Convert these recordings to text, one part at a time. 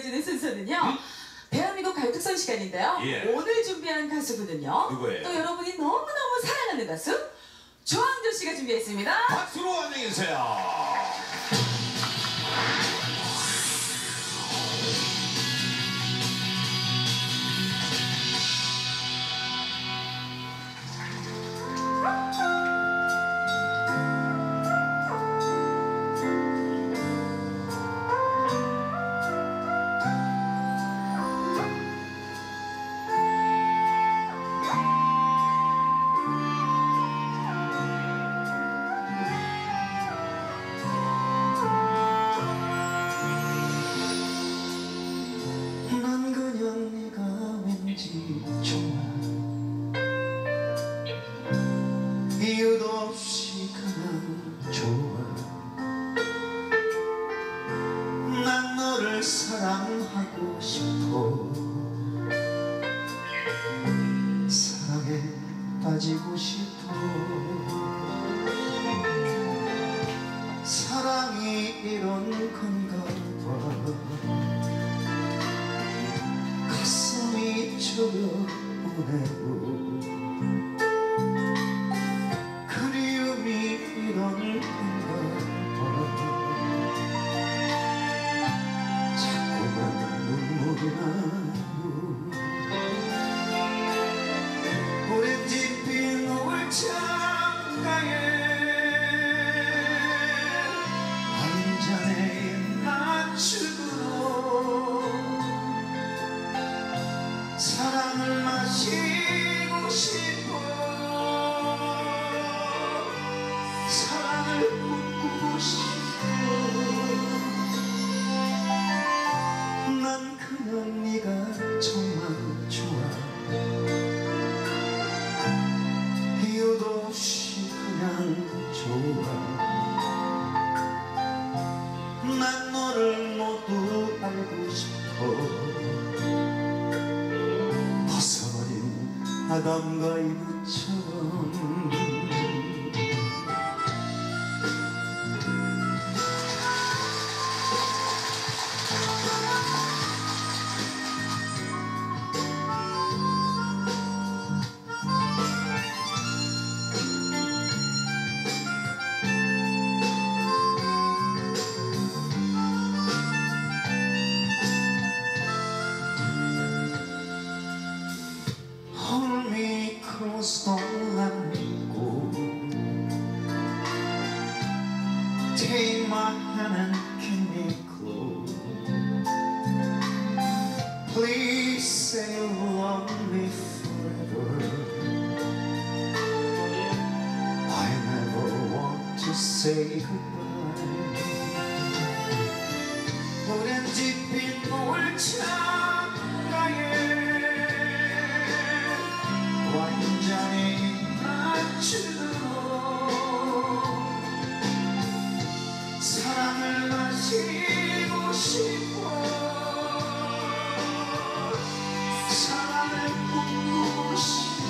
보여주는 순서는요. 대한민국 가요특선 시간인데요. 예. 오늘 준비한 가수분은요. 누구예요? 또 여러분이 너무너무 사랑하는 가수 조항조 씨가 준비했습니다. 박수로 환영해주세요. 사랑에 빠지고 없이 그냥 좋아 난 너를 모두 알고 싶어. 벗어버린 아담과 이브처럼 stolen gold. Take my hand and keep me close. Please say you love me forever. I never want to say goodbye. But in deep in my chest. 사랑을 마시고 싶어. 사랑을 꿈꾸고 싶어.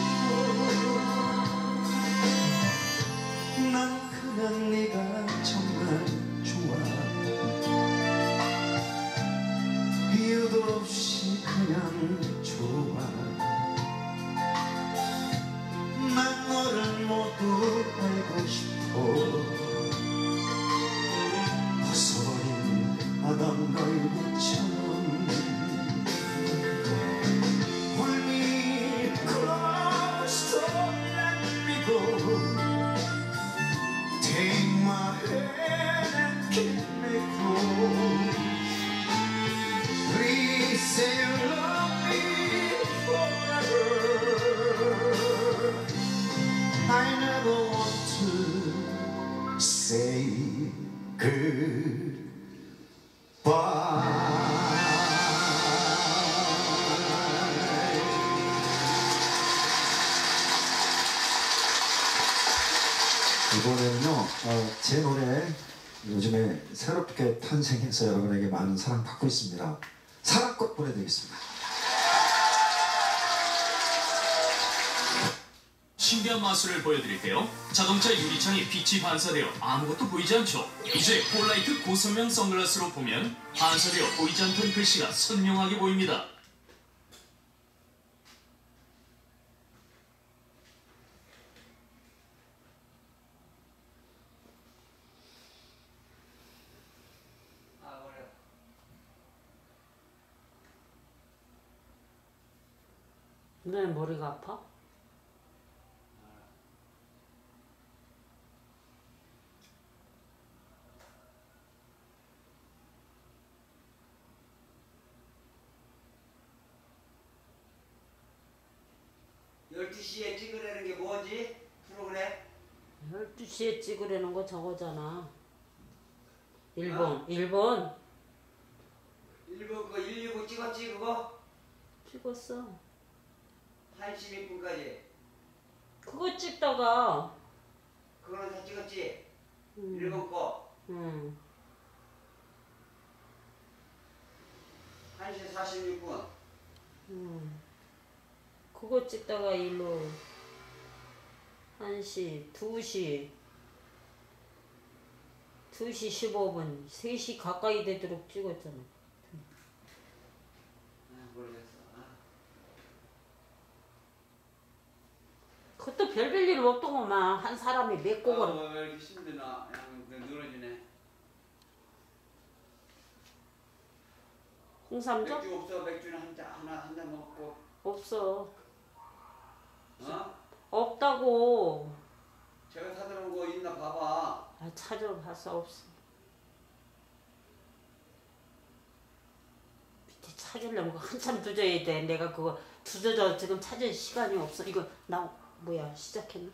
난 그냥 네가 Take my hand. and keep 이번에는요, 어, 제 노래 요즘에 새롭게 탄생해서 여러분에게 많은 사랑 받고 있습니다. 사랑꽃 보내드리겠습니다. 신기한 마술을 보여드릴게요. 자동차 유리창에 빛이 반사되어 아무것도 보이지 않죠. 이제 폴라이트 고선명 선글라스로 보면 반사되어 보이지 않던 글씨가 선명하게 보입니다. 왜 머리가 아파? 열두 시에 찍으라는 게 뭐지? 프로그램? 12시에 찍으려는 거 저거잖아. 1번, 1번 1번 그거 119 찍었지 그거? 찍었어. 1시 6분까지 그거 찍다가, 그거는 다 찍었지? 음, 1번 거 음, 1시 46분 음. 그거 찍다가 일로 1시, 2시, 2시 15분, 3시 가까이 되도록 찍었잖아. 아 모르겠어 아, 그것도 별별 일 없더구만. 한 사람이 몇 곡을. 아, 왜 이렇게 힘드나 늘어지네 홍삼정? 맥주 없어 맥주는 한 잔 하나 한 잔 먹고 없어. 어? 없다고. 제가 사들어온 거 있나 봐봐 아, 찾아봤어. 없어. 밑에 찾으려면 한참 두져야 돼. 내가 그거 두져져 지금 찾을 시간이 없어. 이거 나 뭐야 시작했나?